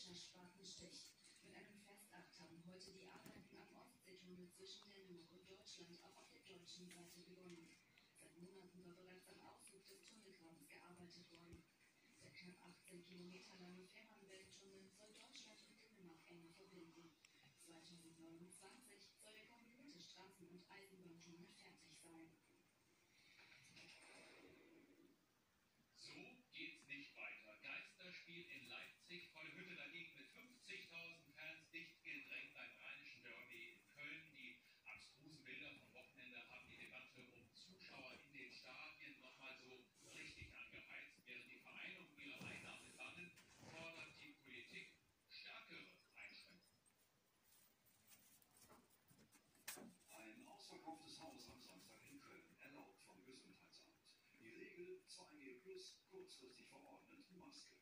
falscher Spatenstich. Mit einem Festakt haben heute die Arbeiten am Ostseetunnel zwischen Dänemark und Deutschland auch auf der deutschen Seite begonnen. Seit Monaten war bereits am Auszug des Tunnelgrabens gearbeitet worden. Der knapp 18 Kilometer lange Fehmarnbelt-Tunnel soll Deutschland und Dänemark enger verbinden. 2029 2G plus, kurzfristig verordnet, Maske.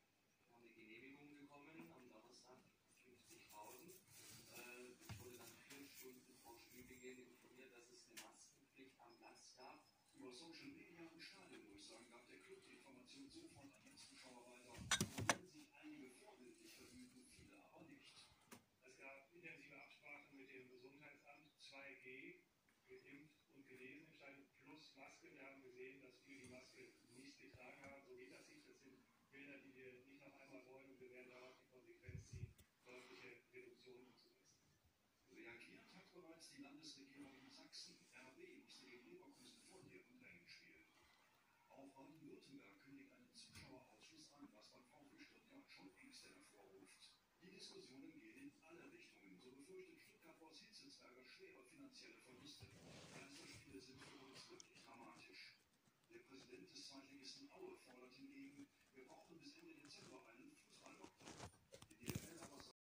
eine Genehmigung bekommen, am Donnerstag 50.000. Äh, ich wurde dann vier Stunden vor Spielbeginn informiert, dass es eine Maskenpflicht am Platz gab. Über Social Media und Stadiondurchsagen gab der Club die Information sofort an die Zuschauer weiter. Worin sich einige vorbildlich verhüten, viele aber nicht. Es gab intensive Absprachen mit dem Gesundheitsamt 2G, geimpft und genesen entscheidend, plus Maske. Wir haben gesehen, dass viele die Maske nicht getragen haben. So geht das nicht. Das sind Bilder, die wir nicht noch einmal wollen und wir werden daraus die Konsequenz ziehen, deutliche Reduktionen umzusetzen. Reagiert hat bereits die Landesregierung in Sachsen. RB musste gegen Leverkusen vor ihrem Rennen spielen. Auch Baden-Württemberg kündigt einen Zuschauerausschluss an, was beim VfB Stuttgart schon Ängste hervorruft. Die Diskussionen gehen in alle Richtungen. So befürchtet Stuttgart-Boss Hitzelsberger schwere finanzielle Verluste. Geisterspiele sind für uns wirklich dramatisch. Der Präsident des Zweitligisten Aue